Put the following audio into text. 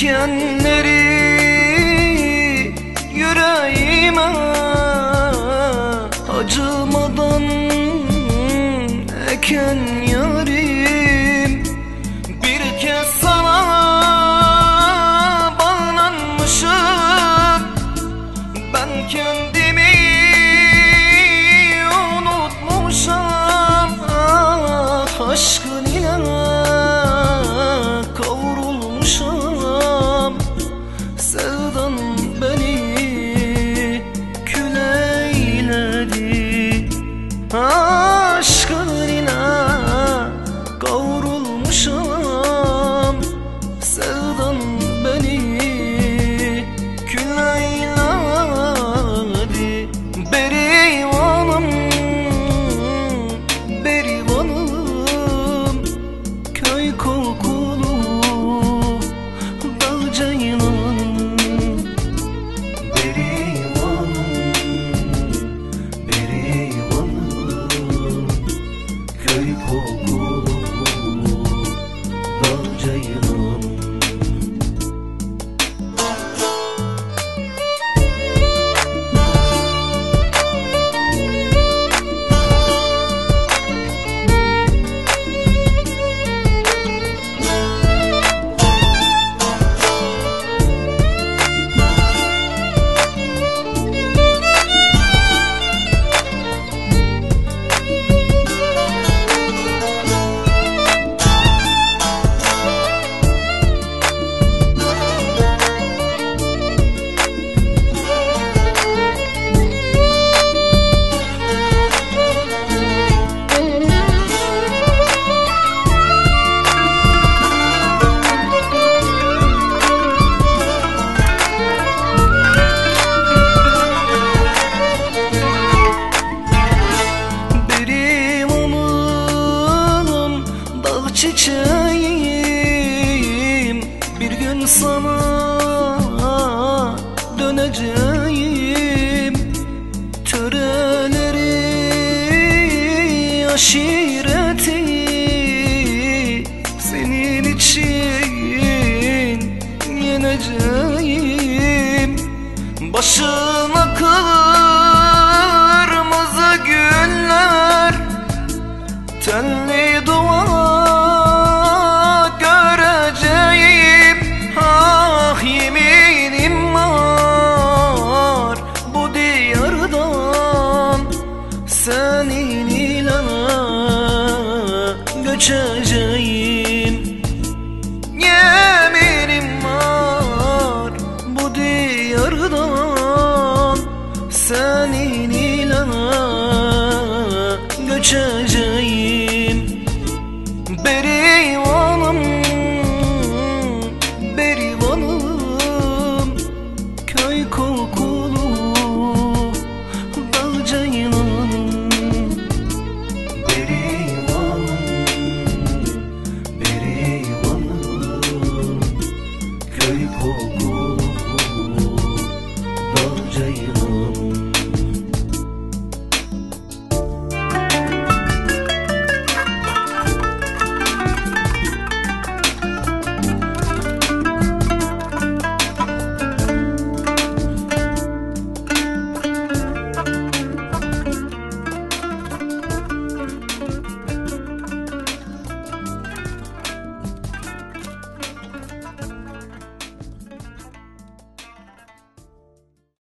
Dikenleri yüreğime acımadan eken Huh? Sana döneceğim. Töreleri aşireti Senin için yeneceğim. Başına uçacağım Yeminim var bu diyardan Senin ilana göçeceğim. cheiro.